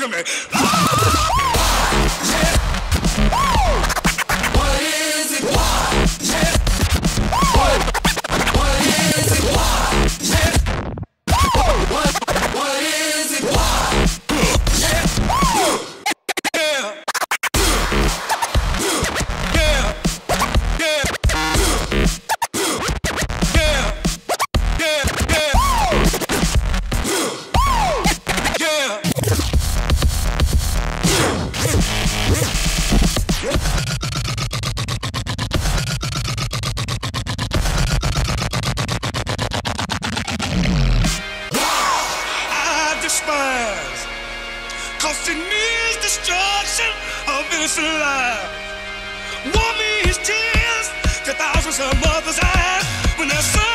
to me. Ah! destruction of innocent life. Warm me tears to thousands of mothers' eyes when their son.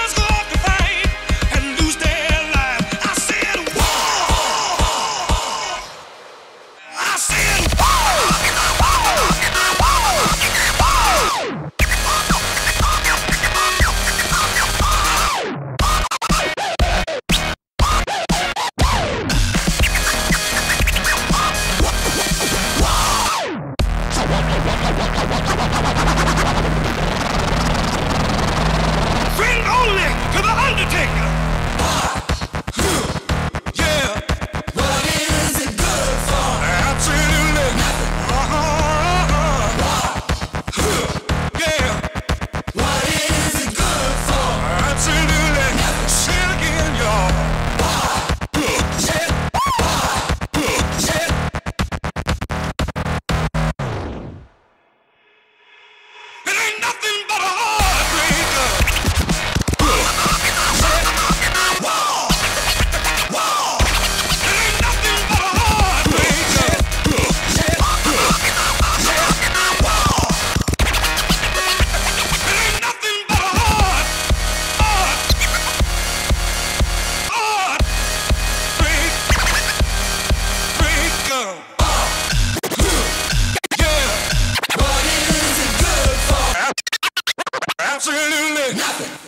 Absolutely nothing.